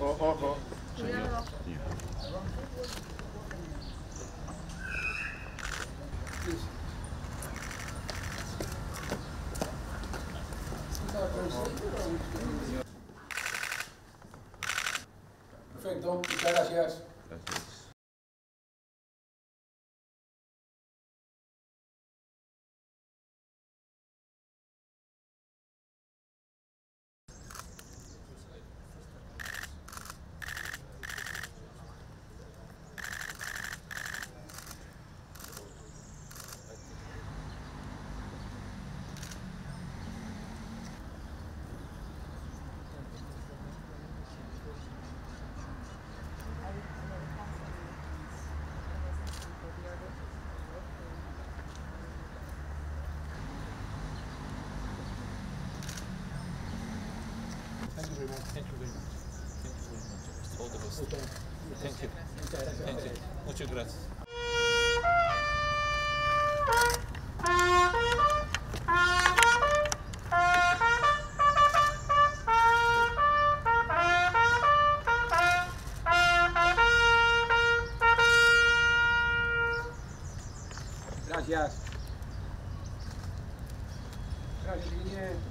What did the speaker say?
Ojo, ojo. Señor. Perfecto, muchas gracias. gracias. Thank you very much. Thank you very much. Thank you very much. All the best. Thank you. Thank you. Muchas gracias. Gracias. Gracias, chiquilines.